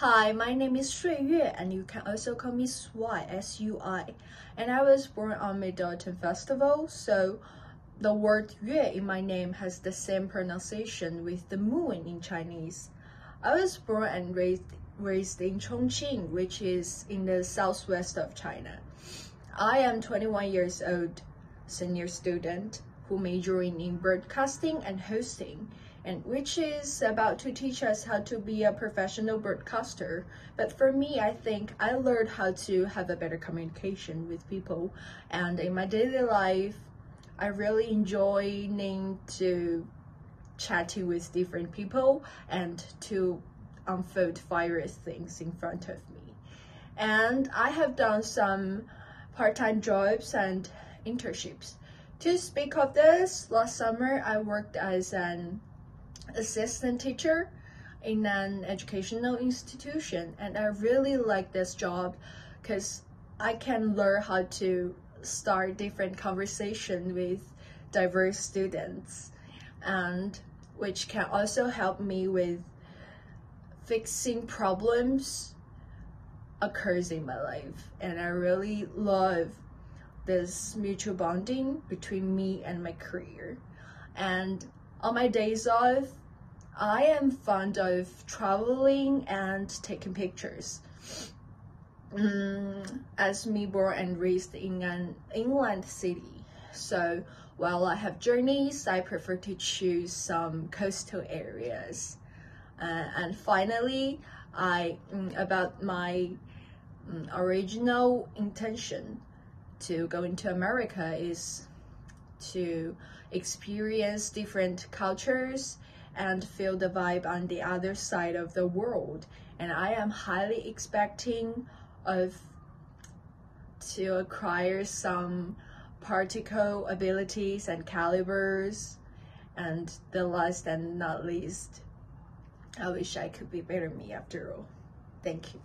Hi, my name is Shui Yue, and you can also call me Sui, S-U-I. And I was born on Mid-Autumn Festival, so the word Yue in my name has the same pronunciation with the moon in Chinese. I was born and raised, raised in Chongqing, which is in the southwest of China. I am 21 years old, senior student who majoring in broadcasting and hosting and which is about to teach us how to be a professional broadcaster. But for me, I think I learned how to have a better communication with people. And in my daily life, I really enjoy to chatting with different people and to unfold various things in front of me. And I have done some part-time jobs and internships. To speak of this, last summer I worked as an assistant teacher in an educational institution and I really like this job because I can learn how to start different conversation with diverse students and which can also help me with fixing problems occurs in my life. And I really love this mutual bonding between me and my career. And on my days off, I am fond of traveling and taking pictures. Mm, as me born and raised in an inland city, so while I have journeys, I prefer to choose some coastal areas. Uh, and finally, I mm, about my mm, original intention to go into America is to experience different cultures and feel the vibe on the other side of the world. And I am highly expecting of to acquire some particle abilities and calibers. And the last and not least, I wish I could be better me after all. Thank you.